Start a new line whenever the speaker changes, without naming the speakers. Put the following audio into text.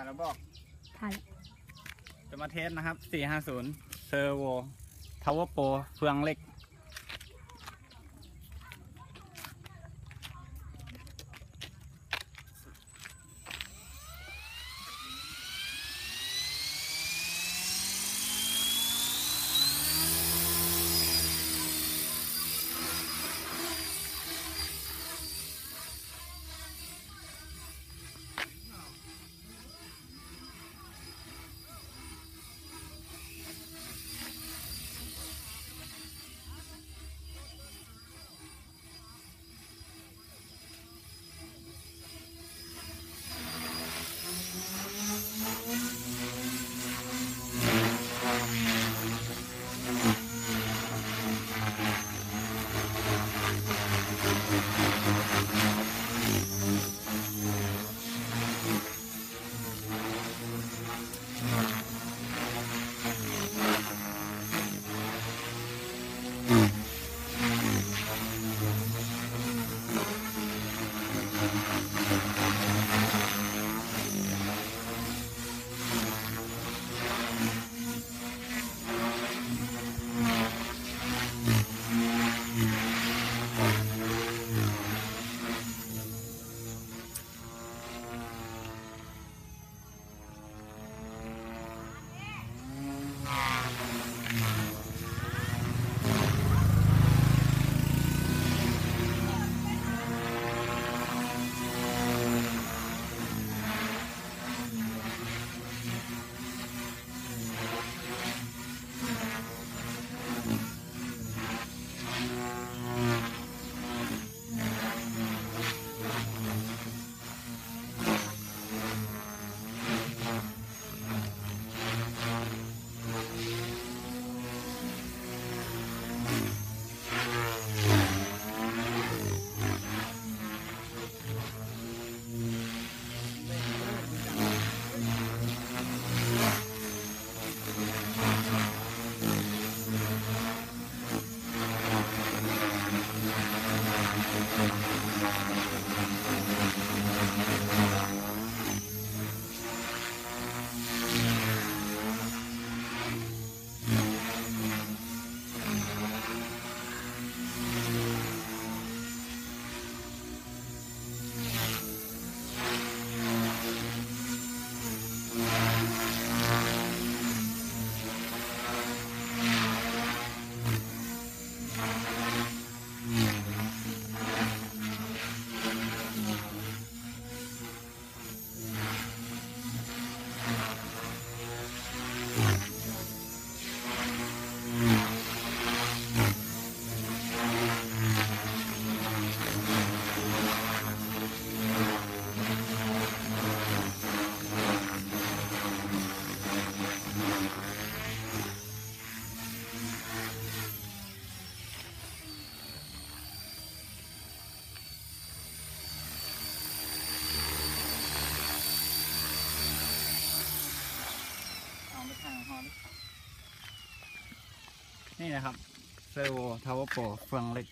ายแล้วบอก
ถ่าย
จะมาเทสนะครับ 450 servo Tower Pro เฟืองเหล็ก Mm-hmm. นี่นะครับเซอร์โวทาวเวอร์โปรเฟืองเล็ก